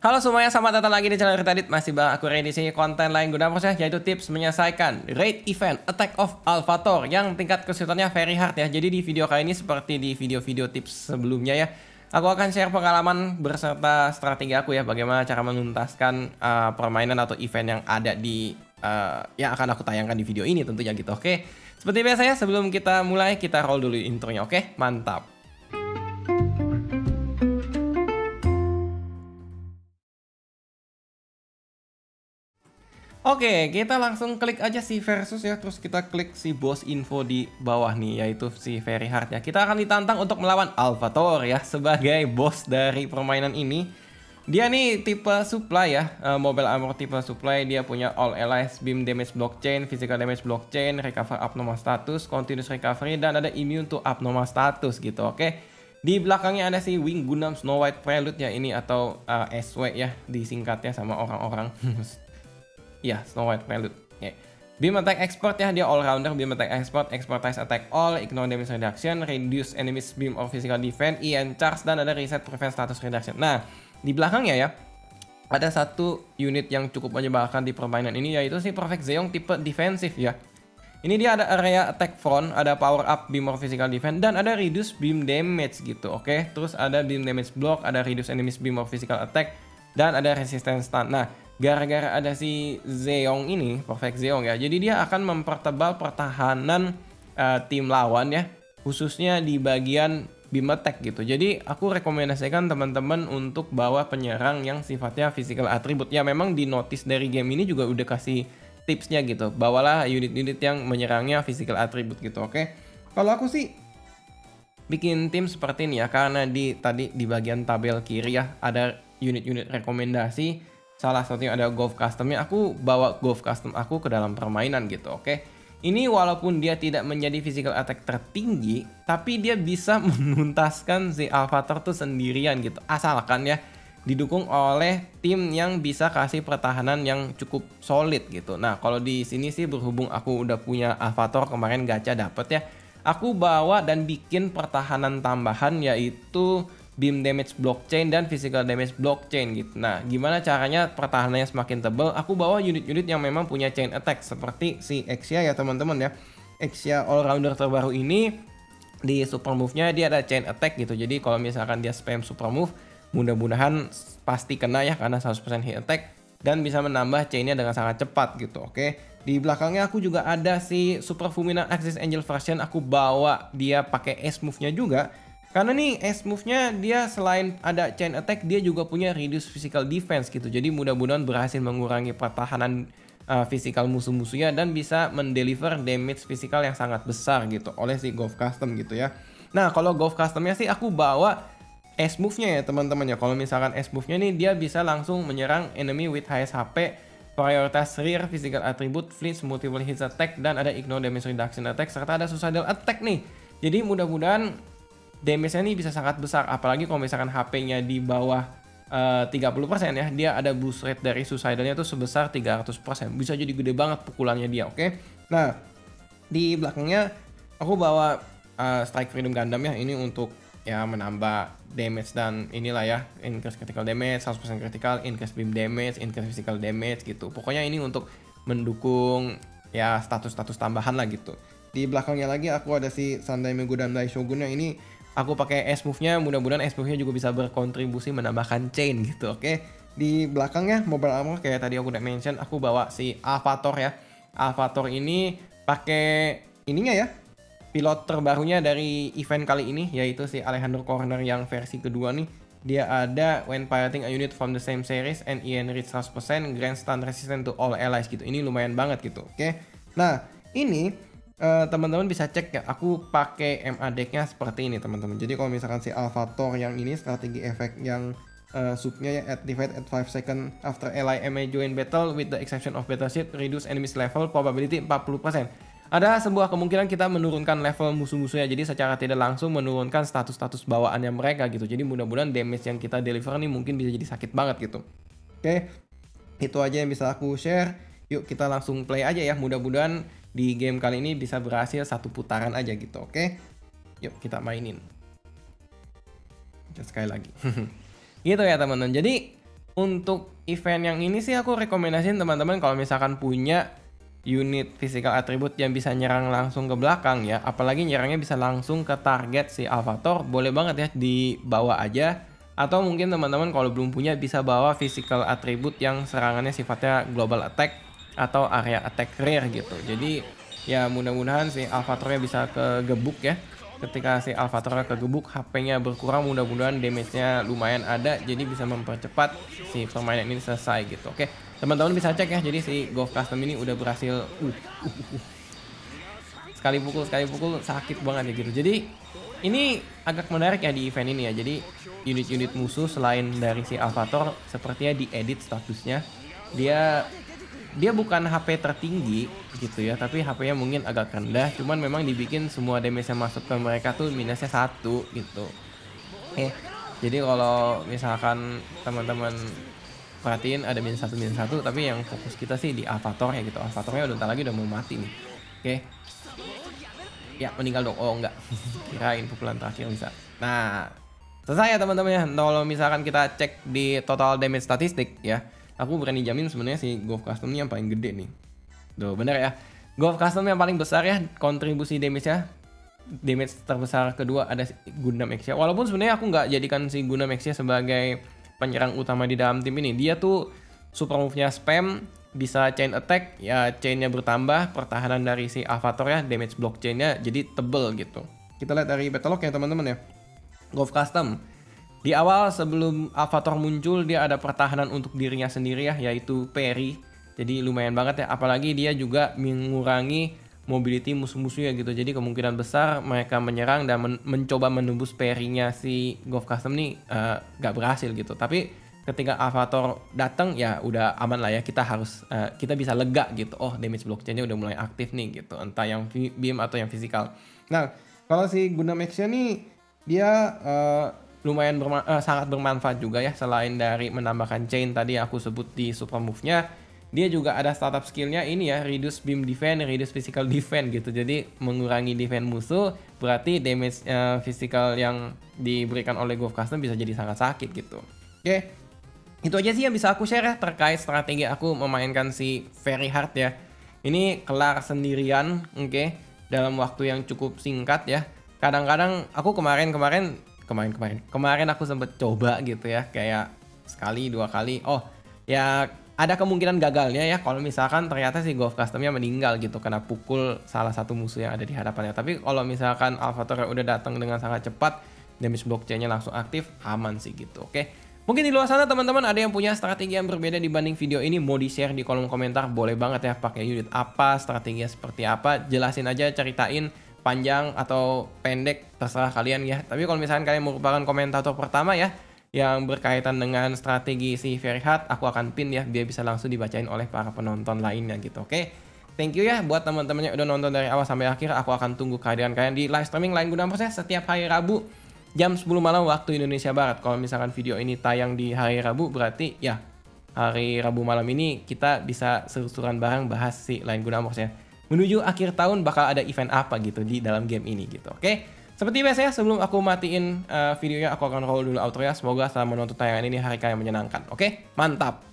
Halo semuanya, selamat datang lagi di channel Retadit Masih bang aku ready sih konten lain guna proses Yaitu tips menyelesaikan raid event Attack of Alphator Yang tingkat kesulitannya very hard ya. Jadi di video kali ini seperti di video-video tips sebelumnya ya Aku akan share pengalaman berserta strategi aku ya Bagaimana cara menuntaskan uh, permainan atau event yang ada di uh, Yang akan aku tayangkan di video ini tentunya gitu Oke, seperti biasanya sebelum kita mulai kita roll dulu intronya Oke, mantap Oke, kita langsung klik aja si versus ya, terus kita klik si boss info di bawah nih, yaitu si Very Hard ya. Kita akan ditantang untuk melawan Alphator ya, sebagai boss dari permainan ini. Dia nih tipe supply ya, uh, mobile armor tipe supply, dia punya all allies, beam damage blockchain, physical damage blockchain, recover abnormal status, continuous recovery, dan ada immune to abnormal status gitu, oke. Di belakangnya ada si Wing Gundam Snow White Prelude ya ini atau uh, SW ya disingkatnya sama orang-orang Iya, Snow White Prelude. Yeah. Beam Attack Expert ya, dia all-rounder. Beam Attack Expert, Expertise Attack All, Ignore Damage Reduction, Reduce Enemies Beam or Physical Defense, EN Charge, dan ada Reset Prevent Status Reduction. Nah, di belakangnya ya, ada satu unit yang cukup menyebalkan di permainan ini, yaitu si Perfect Zeong tipe defensif ya. Ini dia ada area attack front, ada power up beam or physical defense, dan ada reduce beam damage gitu, oke? Okay? Terus ada beam damage block, ada reduce enemies beam or physical attack, dan ada resistance stun. Nah, gara-gara ada si Zeong ini, Perfect Zeong ya. Jadi dia akan mempertebal pertahanan uh, tim lawan ya, khususnya di bagian attack gitu. Jadi aku rekomendasikan teman-teman untuk bawa penyerang yang sifatnya physical attribute. Ya memang di notice dari game ini juga udah kasih tipsnya gitu. Bawalah unit-unit yang menyerangnya physical attribute gitu, oke? Okay? Kalau aku sih bikin tim seperti ini ya karena di tadi di bagian tabel kiri ya ada unit-unit rekomendasi salah satunya ada golf customnya aku bawa golf custom aku ke dalam permainan gitu oke okay? ini walaupun dia tidak menjadi physical attack tertinggi tapi dia bisa menuntaskan si Avatar tuh sendirian gitu asalkan ya didukung oleh tim yang bisa kasih pertahanan yang cukup solid gitu nah kalau di sini sih berhubung aku udah punya Avatar kemarin gacha dapet ya aku bawa dan bikin pertahanan tambahan yaitu beam damage blockchain dan physical damage blockchain gitu. Nah, gimana caranya pertahanannya semakin tebal? Aku bawa unit-unit yang memang punya chain attack seperti si Exia ya teman-teman ya. Exia all rounder terbaru ini di super move-nya dia ada chain attack gitu. Jadi kalau misalkan dia spam super move, mudah-mudahan pasti kena ya karena 100% hit attack dan bisa menambah chainnya dengan sangat cepat gitu. Oke. Di belakangnya aku juga ada si Super Fulminant Axis Angel version. Aku bawa dia pakai S move-nya juga karena nih S move-nya dia selain ada chain attack dia juga punya reduce physical defense gitu. Jadi mudah-mudahan berhasil mengurangi pertahanan uh, physical musuh-musuhnya dan bisa mendeliver damage physical yang sangat besar gitu oleh si Golf Custom gitu ya. Nah, kalau Golf Customnya sih aku bawa S move-nya ya teman-teman ya. Kalau misalkan S move-nya nih dia bisa langsung menyerang enemy with highest HP, prioritas rear, physical attribute, flinch, multiple hit attack, dan ada ignore damage reduction attack, serta ada suicidal attack nih. Jadi mudah-mudahan damage-nya ini bisa sangat besar. Apalagi kalau misalkan HP-nya di bawah uh, eh, 30% ya dia ada boost rate dari suicidalnya tuh sebesar 300% bisa jadi gede banget pukulannya dia oke? Okay? nah di belakangnya aku bawa uh, Strike Freedom Gundam ya. Ini untuk ya menambah damage dan inilah ya increase critical damage 100% critical increase beam damage increase physical damage gitu. Pokoknya ini untuk mendukung ya status-status tambahan lah gitu di belakangnya lagi aku ada si Sandai Megudam Dai Shogun yang ini aku pakai S move-nya mudah-mudahan S move-nya juga bisa berkontribusi menambahkan chain gitu oke okay? di belakangnya mobile armor kayak tadi aku udah mention aku bawa si Avatar ya Avatar ini pakai ininya ya pilot terbarunya dari event kali ini yaitu si Alejandro Corner yang versi kedua nih dia ada when piloting a unit from the same series and EN reach 100% grand stun resistant to all allies gitu ini lumayan banget gitu oke okay? nah ini uh, teman-teman bisa cek ya aku pakai MA decknya seperti ini teman-teman. Jadi kalau misalkan si Alphator yang ini strategi efek yang uh, subnya ya activate at 5 second after ally MA join battle with the exception of battleship reduce enemies level probability 40% ada sebuah kemungkinan kita menurunkan level musuh-musuhnya jadi secara tidak langsung menurunkan status-status bawaannya mereka gitu. Jadi mudah-mudahan damage yang kita deliver nih mungkin bisa jadi sakit banget gitu. Oke itu aja yang bisa aku share yuk kita langsung play aja ya. Mudah-mudahan di game kali ini bisa berhasil satu putaran aja gitu oke? Okay? yuk kita mainin. Sekali lagi. Gitu ya teman-teman. Jadi untuk event yang ini sih aku rekomendasiin teman-teman kalau misalkan punya unit physical attribute yang bisa nyerang langsung ke belakang ya. Apalagi nyerangnya bisa langsung ke target si Avatar. Boleh banget ya dibawa aja. Atau mungkin teman-teman kalau belum punya bisa bawa physical attribute yang serangannya sifatnya global attack atau area attack rare gitu. Jadi ya mudah-mudahan si Avatarnya bisa kegebuk ya. Ketika si Alphator kegebuk HP-nya berkurang mudah-mudahan damage-nya lumayan ada jadi bisa mempercepat si permainan ini selesai gitu. Oke teman-teman bisa cek ya jadi si Golf Custom ini udah berhasil uh, uh, uh, uh. sekali pukul sekali pukul sakit banget ya gitu. Jadi ini agak menarik ya di event ini ya. Jadi unit-unit musuh selain dari si Alphator sepertinya diedit statusnya. Dia dia bukan HP tertinggi gitu ya tapi HP-nya mungkin agak rendah cuman memang dibikin semua damage yang masuk ke mereka tuh minusnya satu gitu. Oke jadi kalau misalkan teman-teman perhatiin ada minus satu minus satu tapi yang fokus kita sih di Avatar ya gitu. Avatarnya udah lagi udah mau mati nih. Oke. Ya meninggal dong. Oh enggak. Kirain pukulan terakhir bisa. Nah selesai ya teman-teman ya. Kalau misalkan kita cek di total damage statistik ya aku berani jamin sebenarnya si Golf Custom ini yang paling gede nih. Tuh, bener ya. Golf Custom yang paling besar ya kontribusi damage-nya. Damage terbesar kedua ada Gundam X ya. Walaupun sebenarnya aku nggak jadikan si Gundam X ya sebagai penyerang utama di dalam tim ini. Dia tuh super move-nya spam, bisa chain attack, ya chainnya bertambah, pertahanan dari si Avatar ya, damage block chainnya jadi tebel gitu. Kita lihat dari Battle ya teman-teman ya. Golf Custom di awal sebelum Avatar muncul dia ada pertahanan untuk dirinya sendiri ya yaitu Perry. Jadi lumayan banget ya apalagi dia juga mengurangi mobility musuh-musuhnya gitu. Jadi kemungkinan besar mereka menyerang dan men mencoba menembus Perry-nya si Golf Custom nih uh, gak berhasil gitu. Tapi ketika Avatar datang ya udah aman lah ya kita harus uh, kita bisa lega gitu. Oh damage blockchainnya udah mulai aktif nih gitu. Entah yang beam atau yang fisikal. Nah kalau si Gundam Action nih dia uh, lumayan berma uh, sangat bermanfaat juga ya selain dari menambahkan chain tadi aku sebut di super move-nya. Dia juga ada startup skillnya ini ya reduce beam defense, reduce physical defense gitu. Jadi mengurangi defense musuh berarti damage uh, physical yang diberikan oleh Golf Custom bisa jadi sangat sakit gitu. Oke okay. itu aja sih yang bisa aku share ya terkait strategi aku memainkan si very hard ya. Ini kelar sendirian oke okay, dalam waktu yang cukup singkat ya. Kadang-kadang aku kemarin-kemarin kemarin-kemarin. Kemarin aku sempet coba gitu ya, kayak sekali dua kali. Oh, ya ada kemungkinan gagalnya ya kalau misalkan ternyata si Golf Customnya meninggal gitu karena pukul salah satu musuh yang ada di hadapannya. Tapi kalau misalkan Avatar udah datang dengan sangat cepat, damage blockchainnya langsung aktif, aman sih gitu. Oke. Mungkin di luar sana teman-teman ada yang punya strategi yang berbeda dibanding video ini mau di-share di kolom komentar boleh banget ya pakai unit apa, strateginya seperti apa, jelasin aja ceritain panjang atau pendek terserah kalian ya. Tapi kalau misalkan kalian merupakan komentator pertama ya yang berkaitan dengan strategi si Very Hard, aku akan pin ya biar bisa langsung dibacain oleh para penonton lainnya gitu. Oke. Thank you ya buat teman-teman yang udah nonton dari awal sampai akhir. Aku akan tunggu kehadiran kalian di live streaming lain guna proses setiap hari Rabu jam 10 malam waktu Indonesia Barat. Kalau misalkan video ini tayang di hari Rabu berarti ya hari Rabu malam ini kita bisa seru-seruan bareng bahas si lain guna ya menuju akhir tahun bakal ada event apa gitu di dalam game ini gitu. Oke. Seperti biasa ya, sebelum aku matiin uh, videonya, aku akan roll dulu outro ya. Semoga setelah menonton tayangan ini hari kalian menyenangkan. Oke, mantap.